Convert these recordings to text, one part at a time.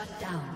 Shut down.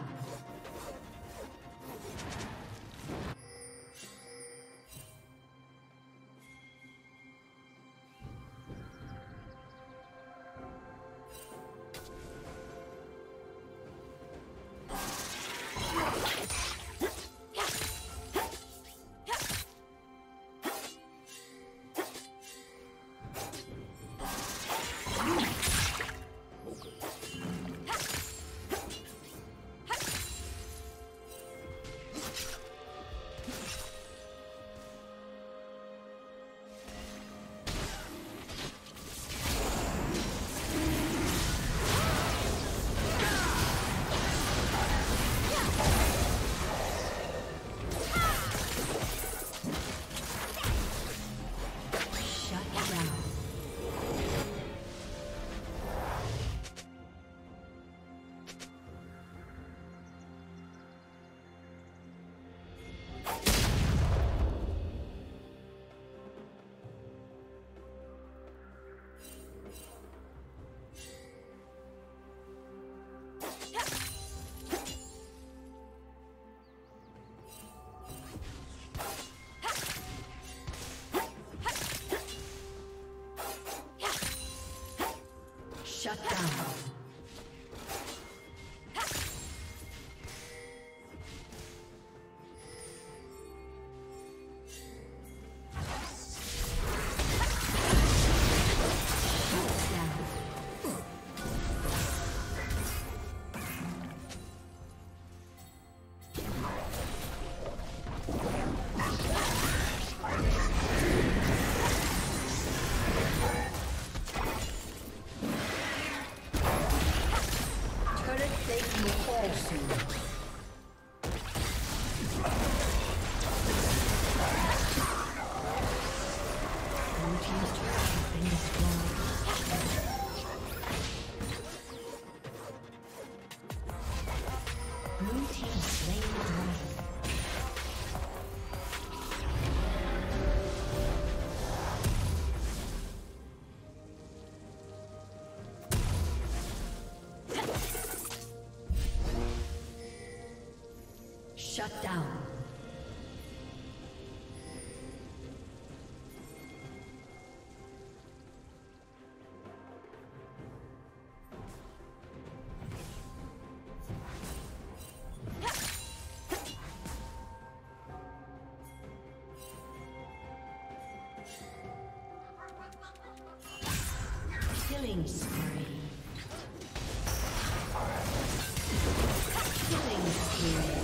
Shut down. Killing spree. Killing spree.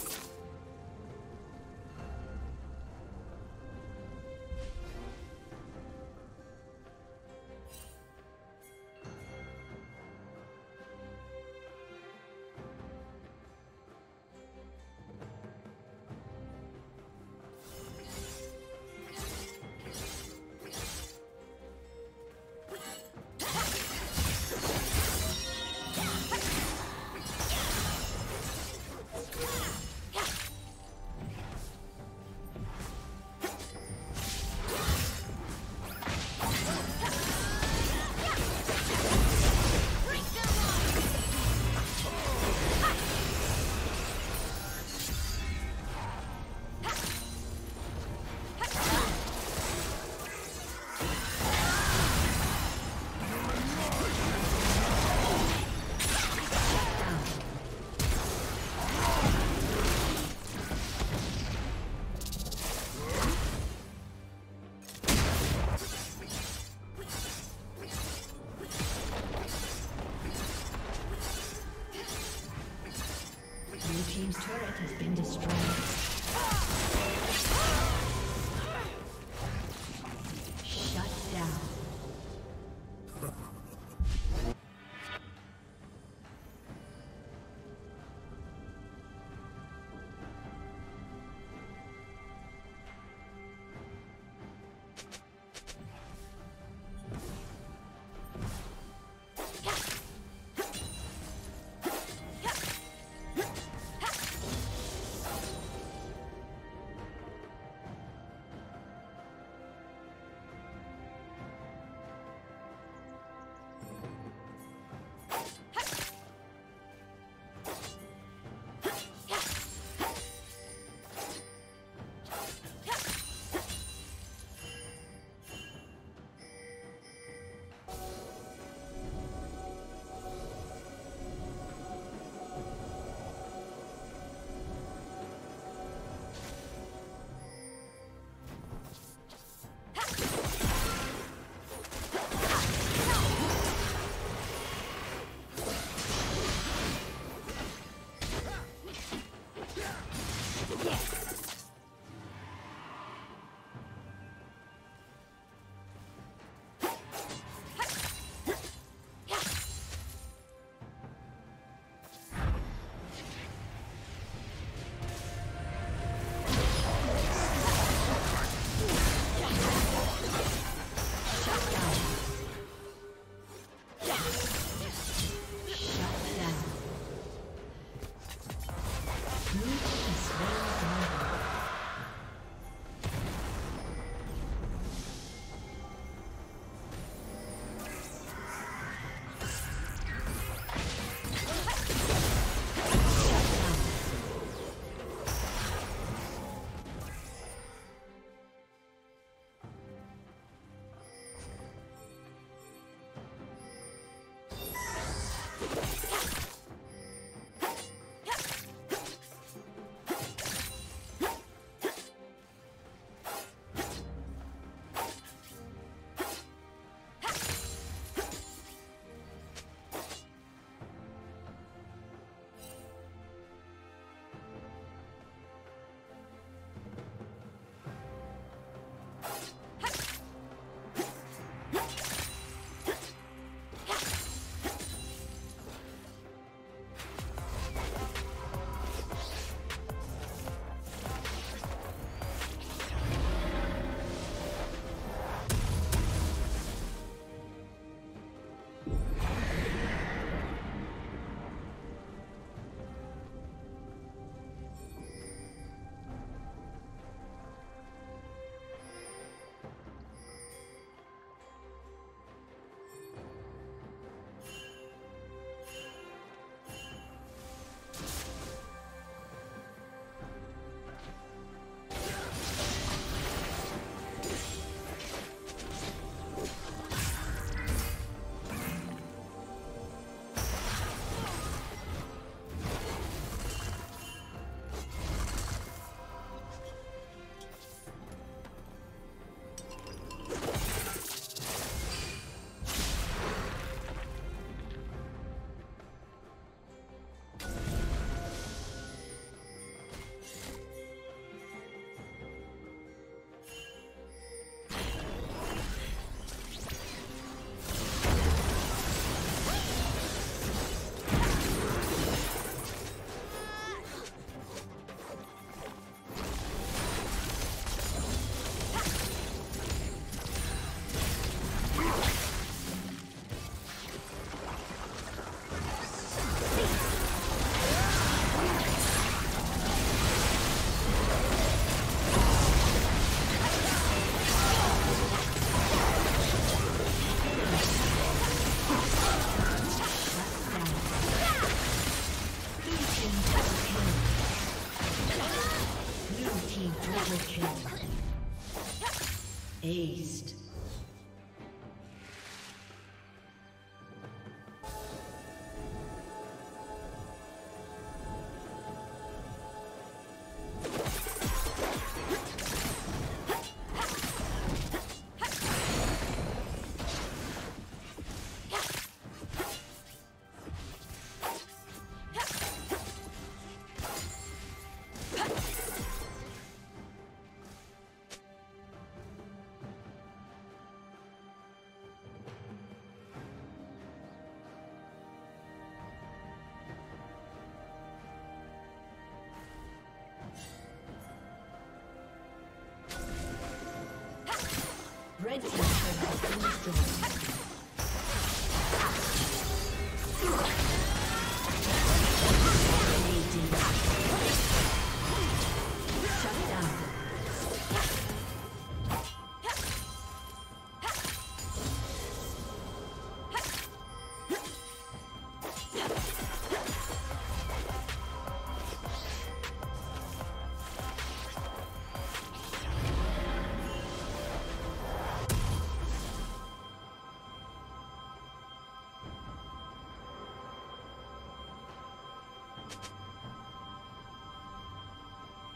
Red turret has been destroyed.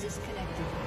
Disconnected.